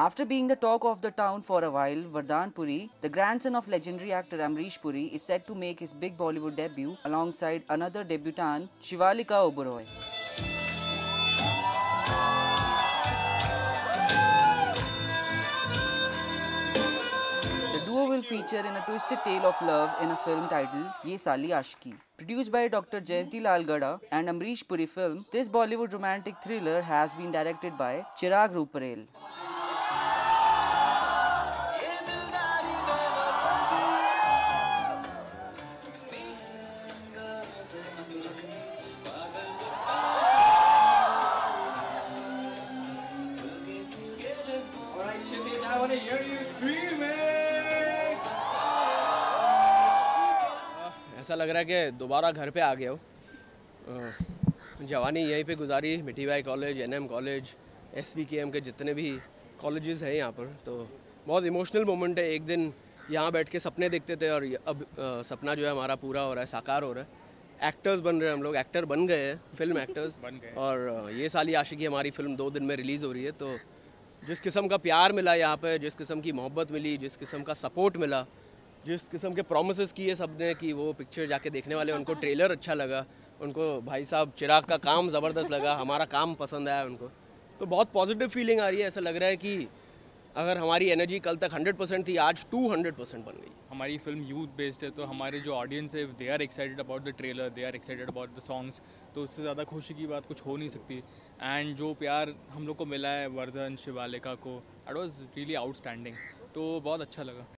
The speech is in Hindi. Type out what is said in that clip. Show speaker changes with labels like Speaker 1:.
Speaker 1: After being the talk of the town for a while, Vardhan Puri, the grandson of legendary actor Amrish Puri, is set to make his big Bollywood debut alongside another debutant, Shivalika Oberoi. The duo will feature in a twisted tale of love in a film titled Ye Sali Ashki. Produced by Dr. Jayanti Lal Gada and Amrish Puri film, this Bollywood romantic thriller has been directed by Chirag Ruparel.
Speaker 2: Screaming!
Speaker 3: ऐसा लग रहा है कि दोबारा घर पे आ गया हो। जवानी यहीं पे गुजारी मिठी भाई कॉलेज एनएम कॉलेज एस के जितने भी कॉलेजेस हैं यहाँ पर तो बहुत इमोशनल मोमेंट है। एक दिन यहाँ बैठ के सपने देखते थे और अब अ, सपना जो है हमारा पूरा हो रहा है साकार हो रहा है। एक्टर्स बन रहे हैं हम लोग एक्टर बन गए हैं फ़िल्म एक्टर्स
Speaker 4: बन गए।
Speaker 3: और ये साली आशिकी हमारी फ़िल्म दो दिन में रिलीज़ हो रही है तो जिस किस्म का प्यार मिला यहाँ पे जिस किस्म की मोहब्बत मिली जिस किस्म का सपोर्ट मिला जिस किस्म के प्रोमिस किए सबने कि वो पिक्चर जाके देखने वाले उनको ट्रेलर अच्छा लगा उनको भाई साहब चिराग का काम ज़बरदस्त लगा हमारा काम पसंद आया उनको तो बहुत पॉजिटिव फीलिंग आ रही है ऐसा लग रहा है कि अगर हमारी एनर्जी कल तक 100 परसेंट थी, आज 200 परसेंट बन गई।
Speaker 4: हमारी फ़िल्म यूथ बेस्ड है तो हमारे जो ऑडियंस है they are excited about the trailer they are excited about the songs तो उससे ज़्यादा खुशी की बात कुछ हो नहीं सकती। एंड जो प्यार हम लोग को मिला है, वर्धन, शिवालिका को एट वॉज़ रियली आउटस्टैंडिंग तो बहुत अच्छा लगा।